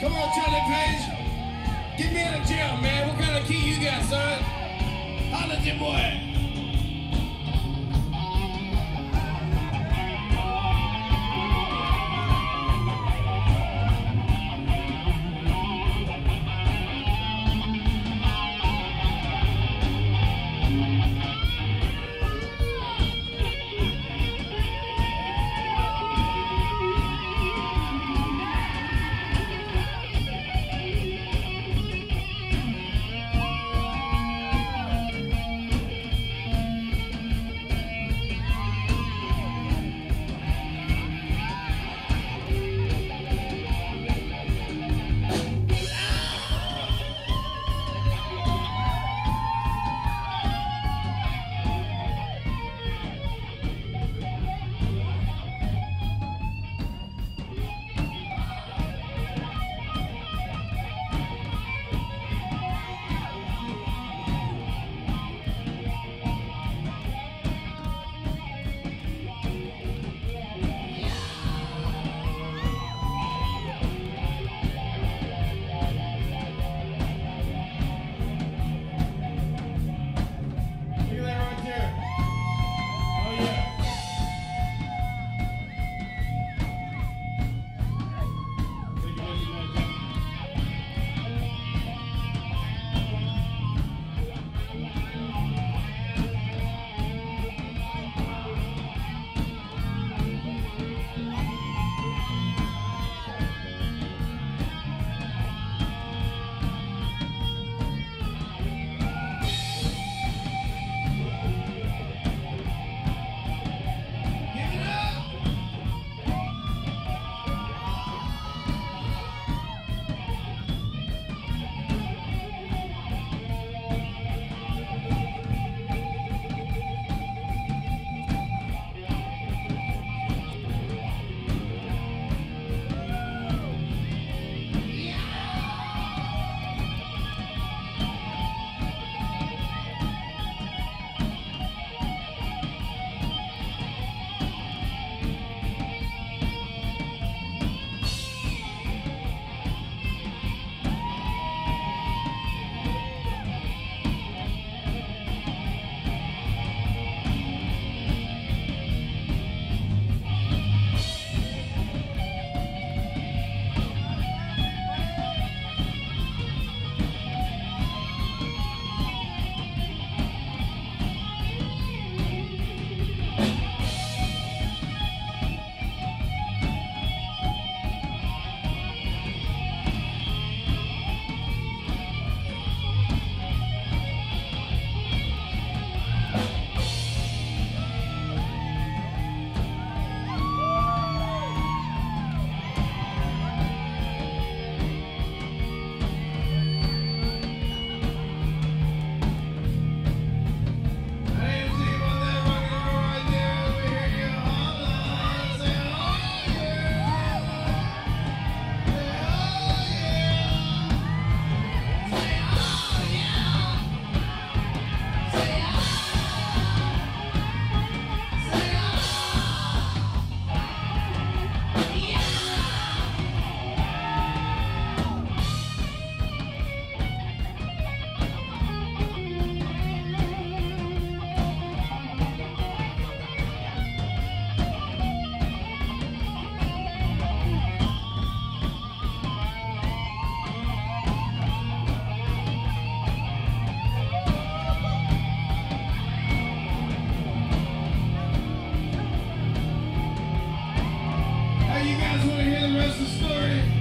Come on, Charlie Page. Get me in the gym, man. What kind of key you got, son? Holla at your boy. guys want to hear the rest of the story?